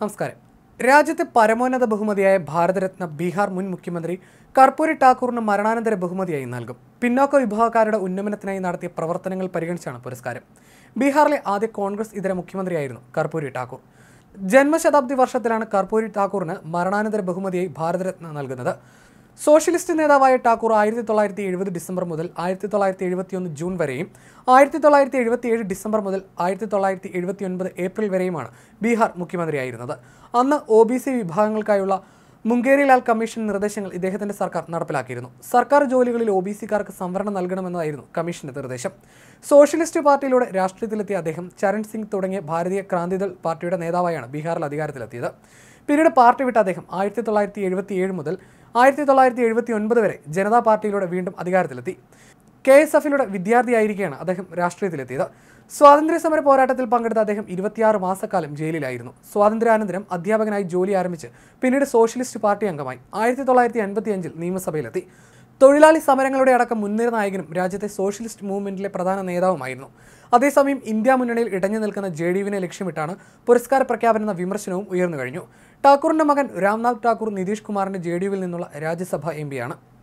നമസ്കാരം. രാജ്യത്തെ പരമോന്നത ബഹുമതിയായ ഭാരതരത്ന ബീഹാർ മുൻ മുഖ്യമന്ത്രി കർപ്പൂരി ഠാക്കൂറിന് മരണാനന്തര ബഹുമതിയായി നൽകും. പിന്നോക്ക വിഭാഗക്കാരുടെ ഉന്നമനത്തിനായി നടത്തിയ പ്രവർത്തനങ്ങൾ പരിഗണിച്ചാണ് പുരസ്കാരം. ബീഹാറിലെ ആദ്യ കോൺഗ്രസ് ഇതര മുഖ്യമന്ത്രിയായിരുന്നു കർപ്പൂരി ഠാക്കൂർ. ജന്മശതാബ്ദി വർഷത്തിലാണ് കർപ്പൂരി ഠാക്കൂറിന് മരണാനന്തര ബഹുമതിയായി ഭാരതരത്ന നൽകുന്നത്. സോഷ്യലിസ്റ്റ് നേതാവായ ടാക്കൂർ ആയിരത്തി തൊള്ളായിരത്തി എഴുപത് ഡിസംബർ മുതൽ ആയിരത്തി തൊള്ളായിരത്തി എഴുപത്തിയൊന്ന് ജൂൺ വരെയും ആയിരത്തി തൊള്ളായിരത്തി എഴുപത്തിയേഴ് ഡിസംബർ മുതൽ ആയിരത്തി തൊള്ളായിരത്തി എഴുപത്തി ഒൻപത് ഏപ്രിൽ വരെയുമാണ് ബീഹാർ മുഖ്യമന്ത്രിയായിരുന്നത്. അന്ന് ഒ ബി സി വിഭാഗങ്ങൾക്കായുള്ള മുങ്കേരിലാൽ കമ്മീഷൻ നിർദ്ദേശങ്ങൾ ഇദ്ദേഹത്തിന്റെ സർക്കാർ നടപ്പിലാക്കിയിരുന്നു. സർക്കാർ ജോലികളിൽ ഒ ബി സിക്കാർക്ക് സംവരണം നൽകണമെന്നതായിരുന്നു കമ്മീഷന്റെ നിർദ്ദേശം. സോഷ്യലിസ്റ്റ് പാർട്ടിയിലൂടെ രാഷ്ട്രീയത്തിലെത്തിയ അദ്ദേഹം ചരൺ സിംഗ് തുടങ്ങിയ ഭാരതീയ ക്രാന്തിദൾ പാർട്ടിയുടെ നേതാവായാണ് ബീഹാറിൽ അധികാരത്തിലെത്തിയത്. പിന്നീട് പാർട്ടി വിട്ട അദ്ദേഹം ആയിരത്തി തൊള്ളായിരത്തി എഴുപത്തി ഏഴ് മുതൽ ആയിരത്തി തൊള്ളായിരത്തി എഴുപത്തി ഒൻപത് വരെ ജനതാ പാർട്ടിയിലൂടെ വീണ്ടും അധികാരത്തിലെത്തി. കെ എസ് എഫിലൂടെ വിദ്യാർത്ഥിയായിരിക്കെയാണ് അദ്ദേഹം രാഷ്ട്രീയത്തിലെത്തിയത്. സ്വാതന്ത്ര്യ സമര പോരാട്ടത്തിൽ പങ്കെടുത്ത അദ്ദേഹം ഇരുപത്തിയാറ് മാസക്കാലം ജയിലിലായിരുന്നു. സ്വാതന്ത്ര്യാനന്തരം അധ്യാപകനായി ജോലി ആരംഭിച്ച് പിന്നീട് സോഷ്യലിസ്റ്റ് പാർട്ടി അംഗമായി ആയിരത്തി തൊള്ളായിരത്തി അൻപത്തി അഞ്ചിൽ നിയമസഭയിലെത്തി. തൊഴിലാളി സമരങ്ങളുടെ അടക്കം മുൻനിര നായകനും രാജ്യത്തെ സോഷ്യലിസ്റ്റ് മൂവ്മെന്റിലെ പ്രധാന നേതാവുമായിരുന്നു. അതേസമയം ഇന്ത്യ മുന്നണിയിൽ ഇടഞ്ഞു നിൽക്കുന്ന ജെ ഡി യുവിനെ ലക്ഷ്യമിട്ടാണ് പുരസ്കാര പ്രഖ്യാപനം എന്ന വിമർശനവും ഉയർന്നു കഴിഞ്ഞു. ടാക്കൂറിന്റെ മകൻ രാംനാഥ് ടാക്കൂർ നിതീഷ് കുമാറിന്റെ ജെ ഡി യുവിൽ നിന്നുള്ള രാജ്യസഭ എം പിയാണ്